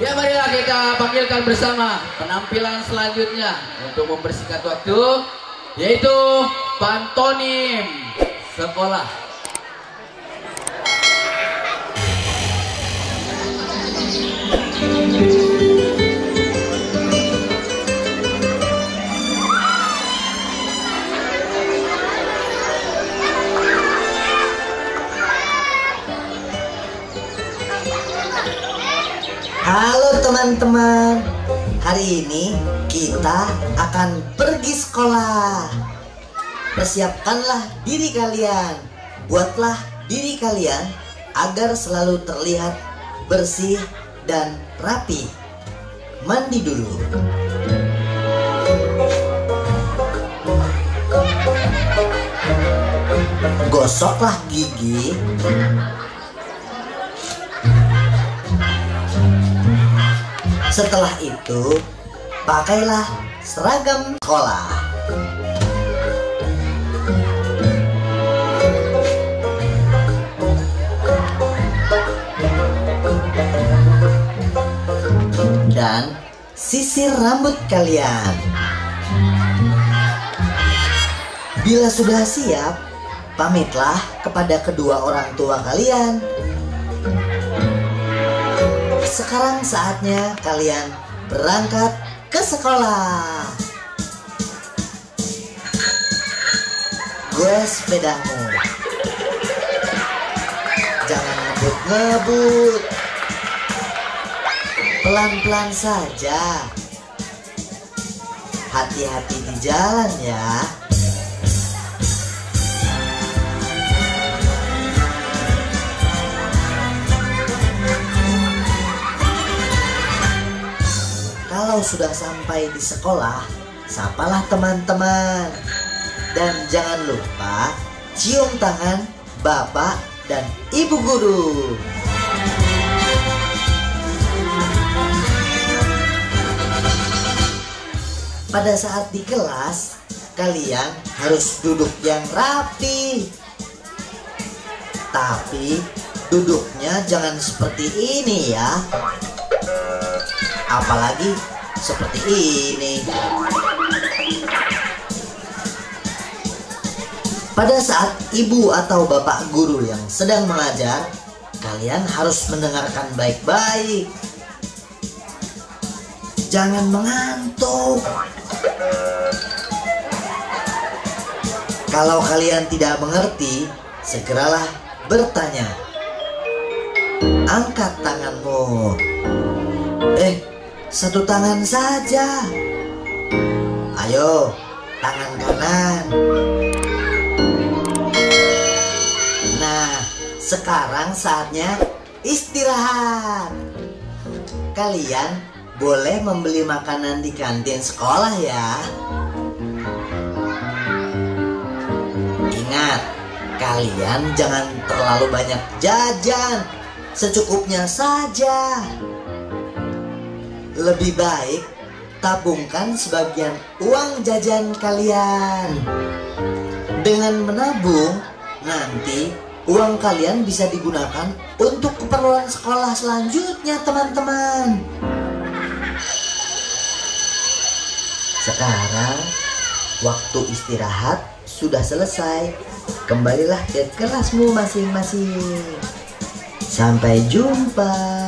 Ya marilah kita panggilkan bersama penampilan selanjutnya untuk membersihkan waktu yaitu pantonim sekolah. Halo teman-teman, hari ini kita akan pergi sekolah. Persiapkanlah diri kalian, buatlah diri kalian agar selalu terlihat bersih dan rapi. Mandi dulu. Gosoklah gigi Setelah itu, pakailah seragam sekolah. Dan sisir rambut kalian. Bila sudah siap, pamitlah kepada kedua orang tua kalian sekarang saatnya kalian berangkat ke sekolah. Gue sepedamu. Jangan ngebut-ngebut. Pelan-pelan saja. Hati-hati di jalan ya. Kalau sudah sampai di sekolah, sapalah teman-teman. Dan jangan lupa cium tangan bapak dan ibu guru. Pada saat di kelas, kalian harus duduk yang rapi. Tapi duduknya jangan seperti ini ya apalagi seperti ini. Pada saat ibu atau bapak guru yang sedang mengajar, kalian harus mendengarkan baik-baik. Jangan mengantuk. Kalau kalian tidak mengerti, segeralah bertanya. Angkat tanganmu. Satu tangan saja. Ayo, tangan kanan. Nah, sekarang saatnya istirahat. Kalian boleh membeli makanan di kantin sekolah ya. Ingat, kalian jangan terlalu banyak jajan. Secukupnya saja. Lebih baik tabungkan sebagian uang jajan kalian. Dengan menabung, nanti uang kalian bisa digunakan untuk keperluan sekolah selanjutnya, teman-teman. Sekarang, waktu istirahat sudah selesai. Kembalilah ke kelasmu masing-masing. Sampai jumpa.